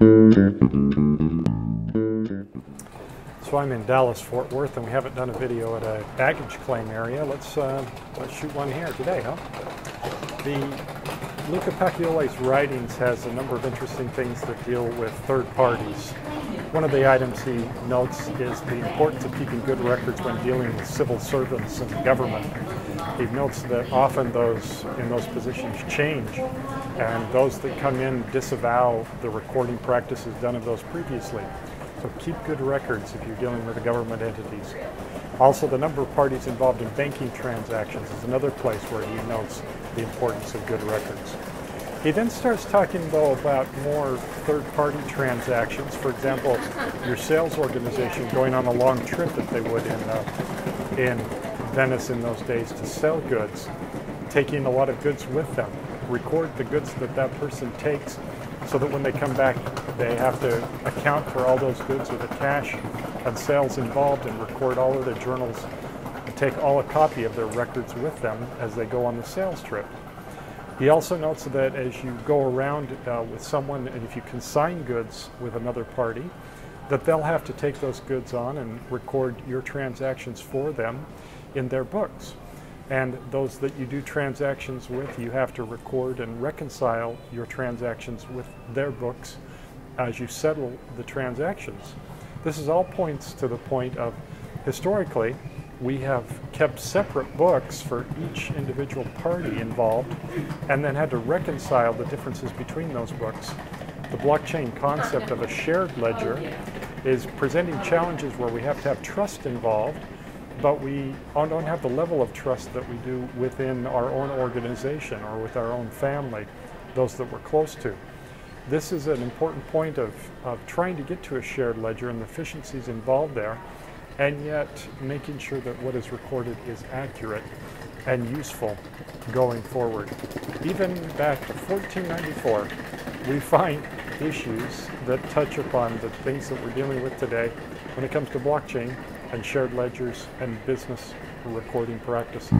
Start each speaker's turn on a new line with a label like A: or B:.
A: So I'm in Dallas, Fort Worth, and we haven't done a video at a baggage claim area. Let's uh, let's shoot one here today, huh? The Luca Pacioli's writings has a number of interesting things that deal with third parties. One of the items he notes is the importance of keeping good records when dealing with civil servants and government. He notes that often those in those positions change, and those that come in disavow the recording practices done of those previously. So keep good records if you're dealing with the government entities. Also, the number of parties involved in banking transactions is another place where he notes the importance of good records. He then starts talking, though, about more third-party transactions. For example, your sales organization going on a long trip that they would in, uh, in Venice in those days to sell goods, taking a lot of goods with them. Record the goods that that person takes so that when they come back, they have to account for all those goods with the cash and sales involved and record all of their journals and take all a copy of their records with them as they go on the sales trip. He also notes that as you go around uh, with someone and if you consign goods with another party, that they'll have to take those goods on and record your transactions for them in their books. And those that you do transactions with, you have to record and reconcile your transactions with their books as you settle the transactions. This is all points to the point of historically, we have kept separate books for each individual party involved and then had to reconcile the differences between those books. The blockchain concept of a shared ledger oh, is presenting challenges where we have to have trust involved, but we don't have the level of trust that we do within our own organization or with our own family, those that we're close to. This is an important point of, of trying to get to a shared ledger and the efficiencies involved there and yet making sure that what is recorded is accurate and useful going forward. Even back to 1494, we find issues that touch upon the things that we're dealing with today when it comes to blockchain and shared ledgers and business recording practices.